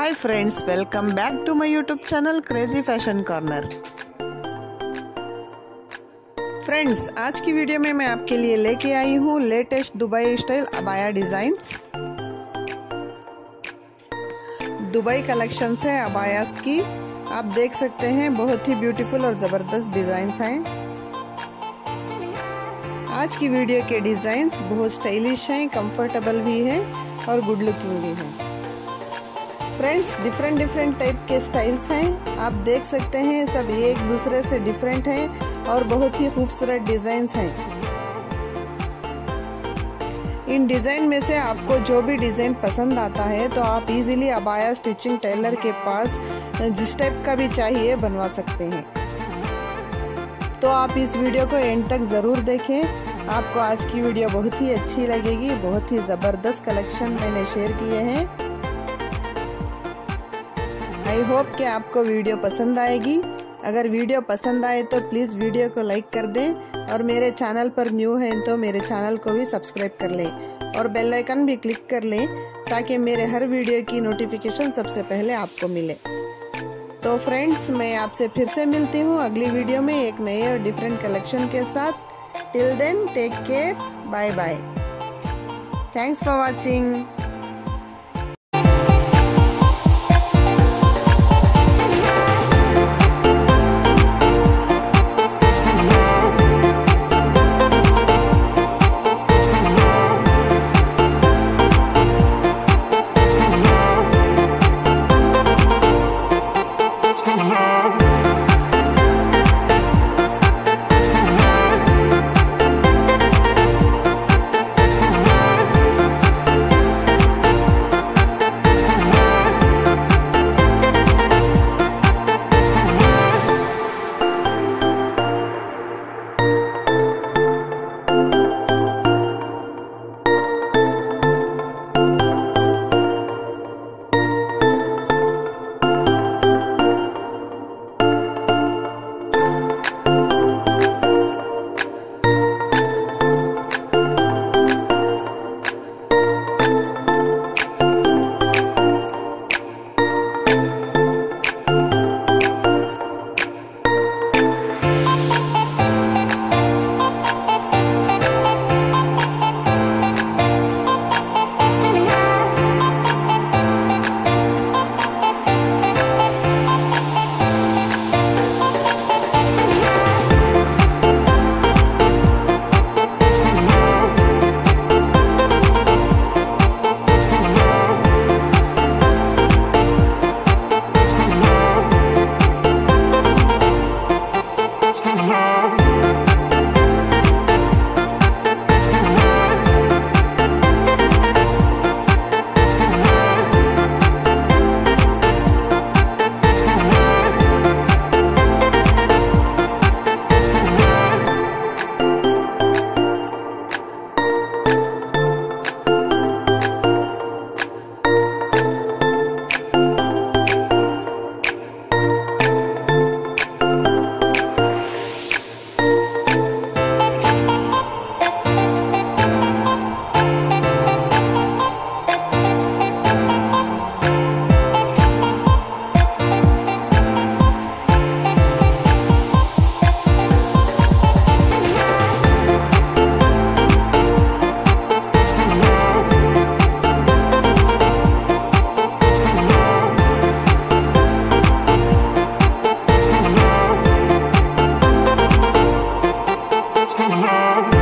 Hi friends welcome back to my YouTube channel crazy fashion corner friends आज की video में मैं आपके लिए लेके आई हूँ लेटेस्ट दुबई स्टाइल अबाया डिजाइन्स दुबई कलेक्शन है अबायास की. आप देख सकते हैं बहुत ही ब्यूटीफुल और ज़बरदस्त डिज़ाइंस हैं। आज की वीडियो के डिज़ाइंस बहुत स्टाइलिश हैं कंफर्टेबल भी हैं और गुड लुकिंग भी हैं। फ्रेंड्स डिफरेंट डिफरेंट टाइप के स्टाइल्स हैं। आप देख सकते हैं, सब एक दूसरे से डिफरेंट हैं और बहुत ही खूबसूरत डिज़ाइंस हैं। इन डिज़ाइन में से आपको जो भी डिज़ाइन पसंद आता है तो आप इजीली अबाया स्टिचिंग टेलर के पास, जिस टाइप का भी चाहिए बनवा सकते हैं। तो आप इस वीडियो को एंड तक ज़रूर देखें। आपको आज की वीडियो बहुत ही अच्छी लगेगी, बहुत ही ज़बरदस्त कलेक्शन मैंने शेयर किए हैं। आई होप कि आपको वीडियो पसंद आएगी। अगर वीडियो पसंद आए तो प्लीज़ वीडियो को लाइक कर दें और मेरे चैनल पर न्यू हैं तो मेरे चैनल को भी सब्सक्राइब कर लें और बेल आइकन भी क्लिक कर लें ताकि मेरे हर वीडियो की नोटिफिकेशन सबसे पहले आपको मिले। तो फ्रेंड्स मैं आपसे फिर से मिलती हूँ अगली वीडियो में एक नए और डिफरेंट कलेक्शन के साथ। Till then take care bye bye thanks for watching coming home.